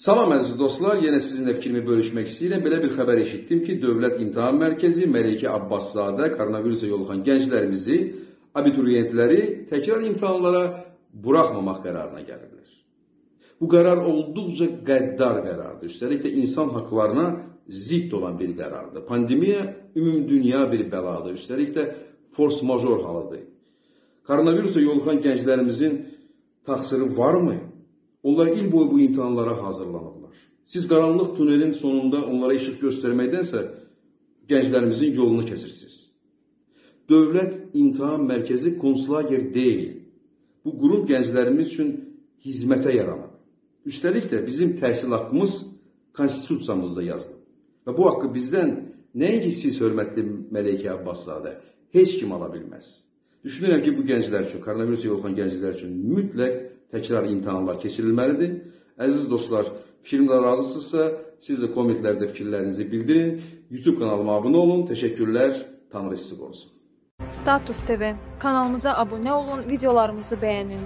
Salam əziz dostlar, yenə sizinlə fikrimi bölüşmək istəyirəm. Belə bir xəbər eşitdim ki, Dövlət İmtahan Mərkəzi Məleykə Abbaszadə koronavirusa yoluxan gənclərimizi, abituriyentləri təkrar imtahanlara buraxmamaq qərarına gəliblər. Bu qərar olduqca qəddar qərardır. Üstəlik də insan haqlarına zidd olan bir qərardır. Pandemiya ümumdünya bir bəladır. Üstəlik də force major halıdır. Koronavirusa yoluxan gənclərimizin təqsiri varmı? Onlar il boyu bu imtahanlara hazırlanırlar. Siz qaranlıq tunelin sonunda onlara işıq göstərməkdənsə gənclərimizin yolunu kəsirsiniz. Dövlət İmtahan Mərkəzi konslager deyil. Bu qurum gənclərimiz üçün hizmətə yaranıb. Üstəlik də bizim təhsil haqqımız konstitusiyamızda yazılıb. Və bu haqqı bizdən nəinki siz hörmətli Məleykə Abbaszadə heç kim ala bilməz. Düşünürəm ki, bu gənclər üçün, koronavirus yoluxan gənclər üçün mütləq təkrar imtahanlar keçirilməlidir. Əziz dostlar, filmlə razısınızsa, siz də kommentlərdə fikirlərinizi bildirin. YouTube kanalıma abunə olun. Təşəkkürlər. Tanrı sizi qorusun. Status TV kanalımıza abunə olun, videolarımızı bəyənin.